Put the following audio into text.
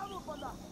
bravo, brother.